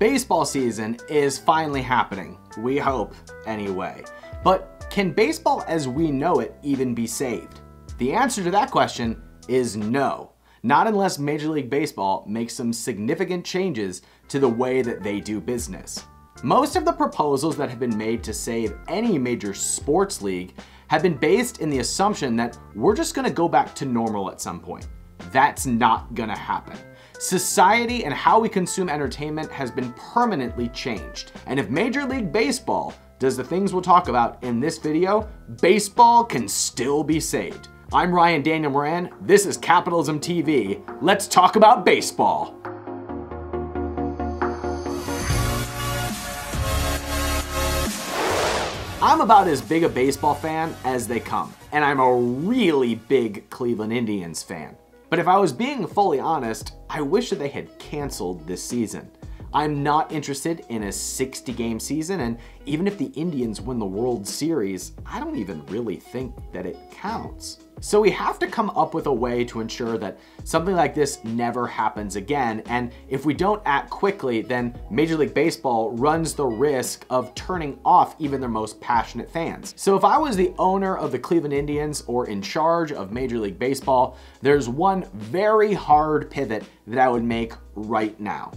Baseball season is finally happening. We hope, anyway. But can baseball as we know it even be saved? The answer to that question is no. Not unless Major League Baseball makes some significant changes to the way that they do business. Most of the proposals that have been made to save any major sports league have been based in the assumption that we're just gonna go back to normal at some point. That's not gonna happen. Society and how we consume entertainment has been permanently changed. And if Major League Baseball does the things we'll talk about in this video, baseball can still be saved. I'm Ryan Daniel Moran, this is Capitalism TV. Let's talk about baseball. I'm about as big a baseball fan as they come, and I'm a really big Cleveland Indians fan. But if I was being fully honest, I wish that they had canceled this season. I'm not interested in a 60 game season, and even if the Indians win the World Series, I don't even really think that it counts. So we have to come up with a way to ensure that something like this never happens again, and if we don't act quickly, then Major League Baseball runs the risk of turning off even their most passionate fans. So if I was the owner of the Cleveland Indians or in charge of Major League Baseball, there's one very hard pivot that I would make right now.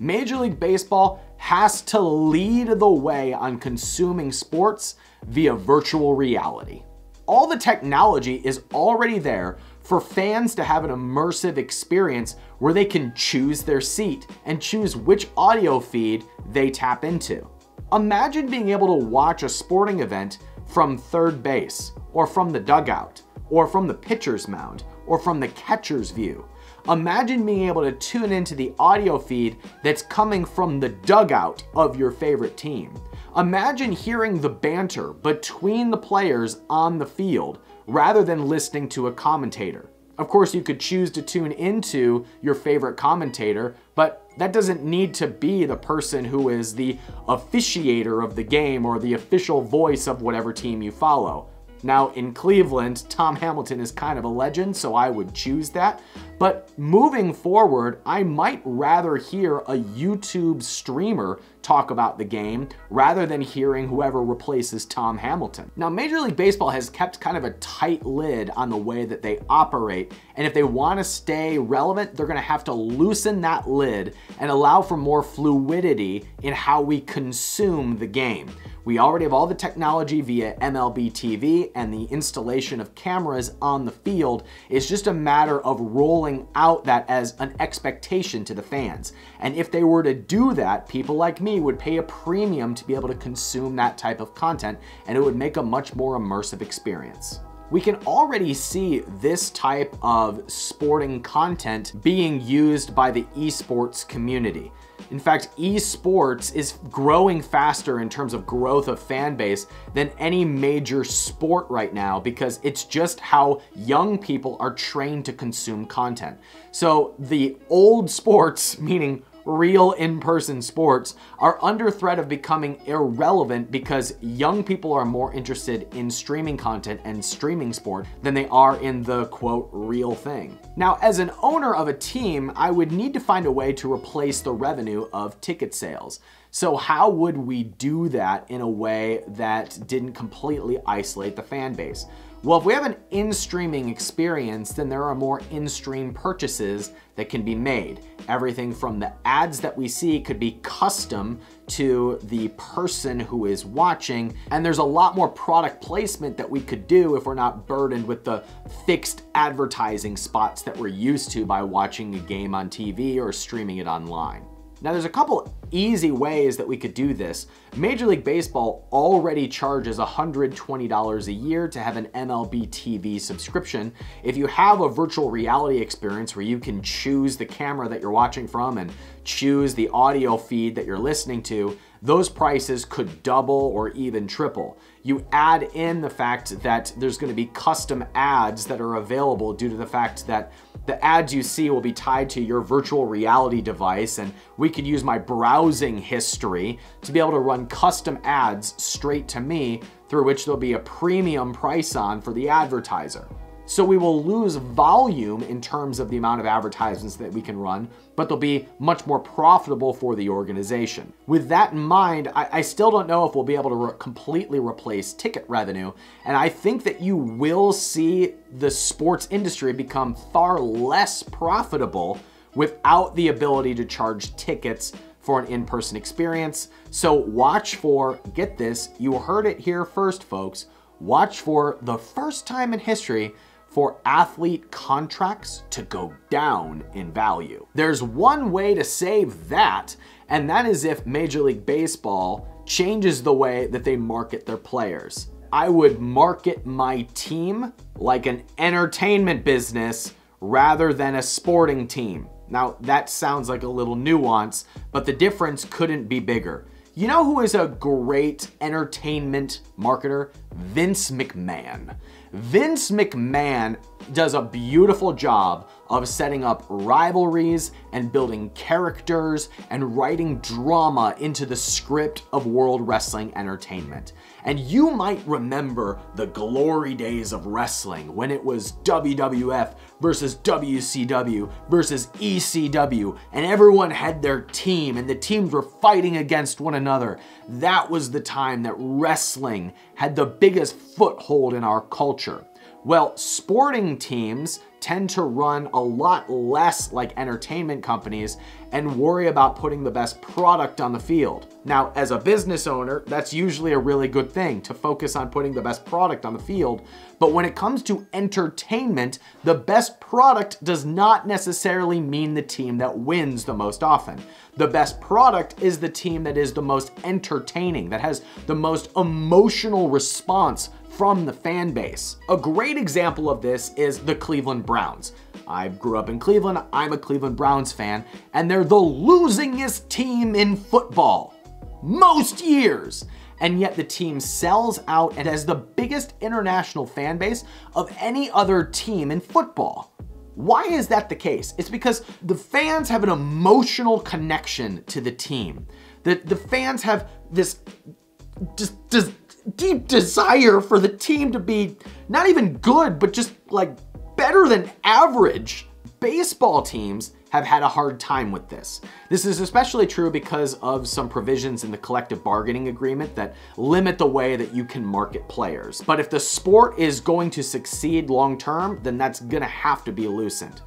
Major League Baseball has to lead the way on consuming sports via virtual reality. All the technology is already there for fans to have an immersive experience where they can choose their seat and choose which audio feed they tap into. Imagine being able to watch a sporting event from third base, or from the dugout, or from the pitcher's mound, or from the catcher's view. Imagine being able to tune into the audio feed that's coming from the dugout of your favorite team. Imagine hearing the banter between the players on the field rather than listening to a commentator. Of course, you could choose to tune into your favorite commentator, but that doesn't need to be the person who is the officiator of the game or the official voice of whatever team you follow. Now, in Cleveland, Tom Hamilton is kind of a legend, so I would choose that. But moving forward, I might rather hear a YouTube streamer talk about the game rather than hearing whoever replaces Tom Hamilton. Now, Major League Baseball has kept kind of a tight lid on the way that they operate, and if they want to stay relevant, they're going to have to loosen that lid and allow for more fluidity in how we consume the game. We already have all the technology via MLB TV and the installation of cameras on the field. It's just a matter of rolling out that as an expectation to the fans. And if they were to do that, people like me would pay a premium to be able to consume that type of content and it would make a much more immersive experience we can already see this type of sporting content being used by the esports community. In fact, esports is growing faster in terms of growth of fan base than any major sport right now because it's just how young people are trained to consume content. So the old sports, meaning real in-person sports are under threat of becoming irrelevant because young people are more interested in streaming content and streaming sport than they are in the quote real thing. Now, as an owner of a team, I would need to find a way to replace the revenue of ticket sales. So how would we do that in a way that didn't completely isolate the fan base? Well, if we have an in-streaming experience, then there are more in-stream purchases that can be made. Everything from the ads that we see could be custom to the person who is watching, and there's a lot more product placement that we could do if we're not burdened with the fixed advertising spots that we're used to by watching a game on TV or streaming it online. Now there's a couple easy ways that we could do this. Major League Baseball already charges $120 a year to have an MLB TV subscription. If you have a virtual reality experience where you can choose the camera that you're watching from and choose the audio feed that you're listening to, those prices could double or even triple. You add in the fact that there's gonna be custom ads that are available due to the fact that the ads you see will be tied to your virtual reality device and we could use my browsing history to be able to run custom ads straight to me through which there'll be a premium price on for the advertiser. So we will lose volume in terms of the amount of advertisements that we can run, but they'll be much more profitable for the organization. With that in mind, I, I still don't know if we'll be able to re completely replace ticket revenue, and I think that you will see the sports industry become far less profitable without the ability to charge tickets for an in-person experience. So watch for, get this, you heard it here first, folks, watch for the first time in history for athlete contracts to go down in value. There's one way to save that, and that is if Major League Baseball changes the way that they market their players. I would market my team like an entertainment business rather than a sporting team. Now, that sounds like a little nuance, but the difference couldn't be bigger. You know who is a great entertainment marketer? Vince McMahon. Vince McMahon does a beautiful job of setting up rivalries and building characters and writing drama into the script of World Wrestling Entertainment. And you might remember the glory days of wrestling when it was WWF versus WCW versus ECW, and everyone had their team and the teams were fighting against one another. That was the time that wrestling had the biggest foothold in our culture. Well, sporting teams tend to run a lot less like entertainment companies and worry about putting the best product on the field. Now, as a business owner, that's usually a really good thing to focus on putting the best product on the field. But when it comes to entertainment, the best product does not necessarily mean the team that wins the most often. The best product is the team that is the most entertaining, that has the most emotional response from the fan base. A great example of this is the Cleveland Browns. I grew up in Cleveland, I'm a Cleveland Browns fan, and they're the losingest team in football. Most years. And yet the team sells out and has the biggest international fan base of any other team in football. Why is that the case? It's because the fans have an emotional connection to the team. The, the fans have this just, just deep desire for the team to be not even good, but just like better than average. Baseball teams have had a hard time with this. This is especially true because of some provisions in the collective bargaining agreement that limit the way that you can market players. But if the sport is going to succeed long term, then that's gonna have to be loosened.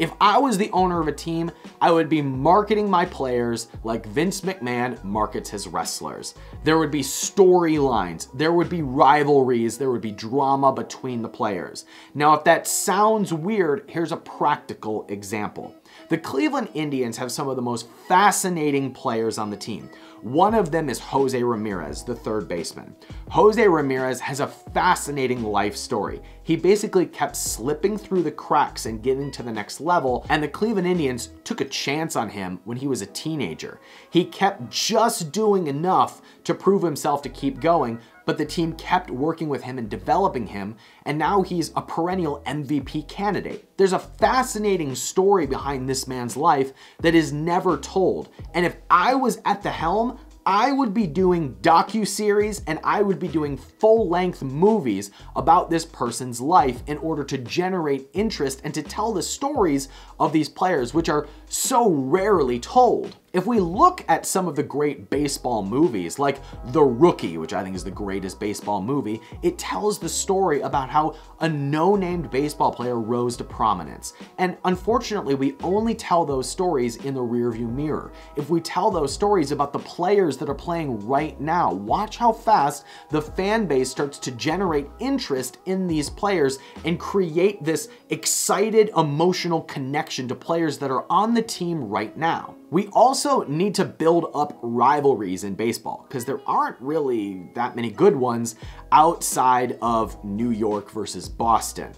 If I was the owner of a team, I would be marketing my players like Vince McMahon markets his wrestlers. There would be storylines, there would be rivalries, there would be drama between the players. Now, if that sounds weird, here's a practical example. The Cleveland Indians have some of the most fascinating players on the team. One of them is Jose Ramirez, the third baseman. Jose Ramirez has a fascinating life story. He basically kept slipping through the cracks and getting to the next level, and the Cleveland Indians took a chance on him when he was a teenager. He kept just doing enough to prove himself to keep going, but the team kept working with him and developing him, and now he's a perennial MVP candidate. There's a fascinating story behind this man's life that is never told, and if I was at the helm, I would be doing docu-series and I would be doing full-length movies about this person's life in order to generate interest and to tell the stories of these players, which are so rarely told. If we look at some of the great baseball movies, like The Rookie, which I think is the greatest baseball movie, it tells the story about how a no-named baseball player rose to prominence. And unfortunately, we only tell those stories in the rearview mirror. If we tell those stories about the players that are playing right now, watch how fast the fan base starts to generate interest in these players and create this excited, emotional connection to players that are on the team right now. We also need to build up rivalries in baseball because there aren't really that many good ones outside of New York versus Boston.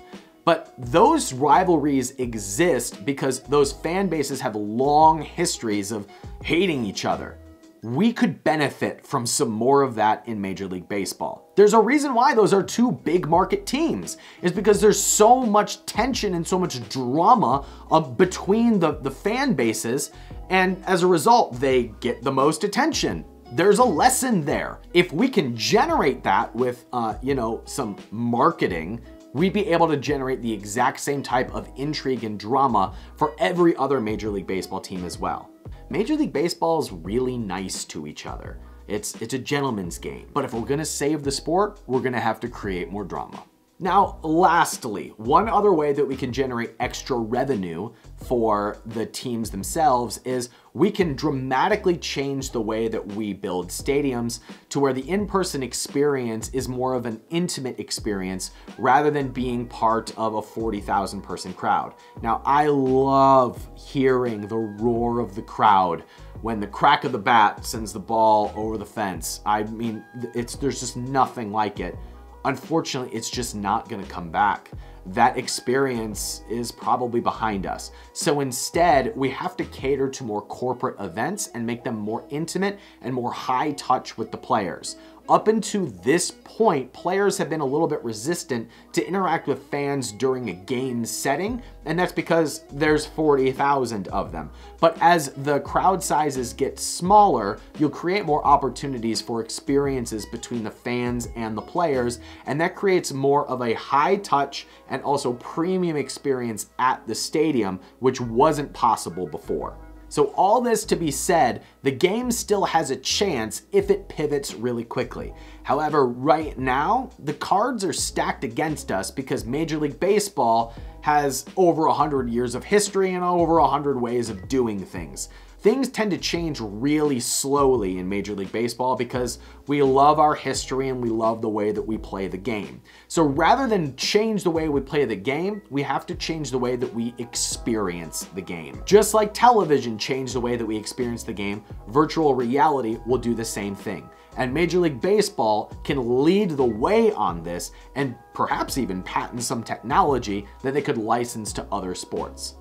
But those rivalries exist because those fan bases have long histories of hating each other we could benefit from some more of that in Major League Baseball. There's a reason why those are two big market teams, is because there's so much tension and so much drama uh, between the, the fan bases, and as a result, they get the most attention. There's a lesson there. If we can generate that with, uh, you know, some marketing, we'd be able to generate the exact same type of intrigue and drama for every other Major League Baseball team as well. Major League Baseball is really nice to each other. It's, it's a gentleman's game. But if we're gonna save the sport, we're gonna have to create more drama. Now, lastly, one other way that we can generate extra revenue for the teams themselves is we can dramatically change the way that we build stadiums to where the in-person experience is more of an intimate experience rather than being part of a 40,000 person crowd. Now, I love hearing the roar of the crowd when the crack of the bat sends the ball over the fence. I mean, it's there's just nothing like it. Unfortunately, it's just not gonna come back. That experience is probably behind us. So instead, we have to cater to more corporate events and make them more intimate and more high touch with the players. Up until this point, players have been a little bit resistant to interact with fans during a game setting, and that's because there's 40,000 of them. But as the crowd sizes get smaller, you'll create more opportunities for experiences between the fans and the players, and that creates more of a high touch and also premium experience at the stadium, which wasn't possible before. So all this to be said, the game still has a chance if it pivots really quickly. However, right now, the cards are stacked against us because Major League Baseball has over 100 years of history and over 100 ways of doing things things tend to change really slowly in Major League Baseball because we love our history and we love the way that we play the game. So rather than change the way we play the game, we have to change the way that we experience the game. Just like television changed the way that we experience the game, virtual reality will do the same thing. And Major League Baseball can lead the way on this and perhaps even patent some technology that they could license to other sports.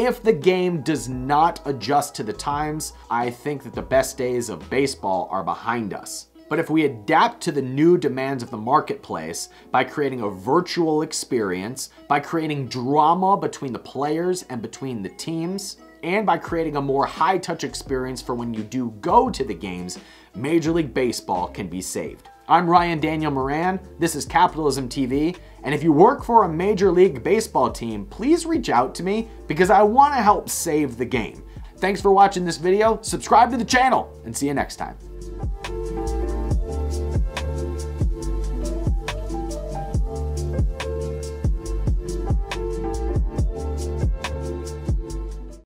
If the game does not adjust to the times, I think that the best days of baseball are behind us. But if we adapt to the new demands of the marketplace by creating a virtual experience, by creating drama between the players and between the teams, and by creating a more high touch experience for when you do go to the games, Major League Baseball can be saved. I'm Ryan Daniel Moran. This is Capitalism TV. And if you work for a Major League Baseball team, please reach out to me because I want to help save the game. Thanks for watching this video. Subscribe to the channel and see you next time.